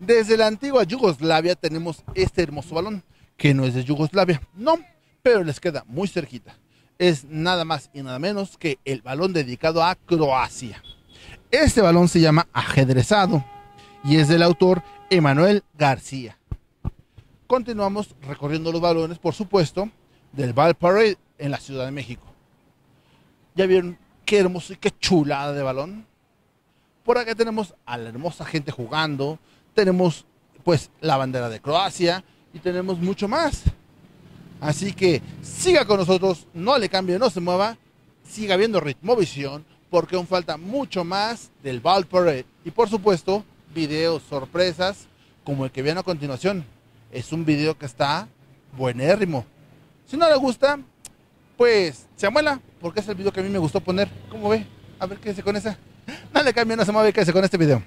Desde la antigua Yugoslavia tenemos este hermoso balón, que no es de Yugoslavia, no, pero les queda muy cerquita. Es nada más y nada menos que el balón dedicado a Croacia. Este balón se llama ajedrezado y es del autor Emanuel García. Continuamos recorriendo los balones, por supuesto, del Ball Parade en la Ciudad de México. ¿Ya vieron qué hermoso y qué chulada de balón? Por acá tenemos a la hermosa gente jugando, tenemos pues la bandera de Croacia y tenemos mucho más. Así que siga con nosotros, no le cambie, no se mueva, siga viendo Ritmovisión porque aún falta mucho más del Ball Parade y por supuesto videos sorpresas como el que viene a continuación. Es un video que está buenérrimo. Si no le gusta, pues se amuela porque es el video que a mí me gustó poner. ¿Cómo ve? A ver qué se con esa. No le cambie, no se mueve, quédese con este video.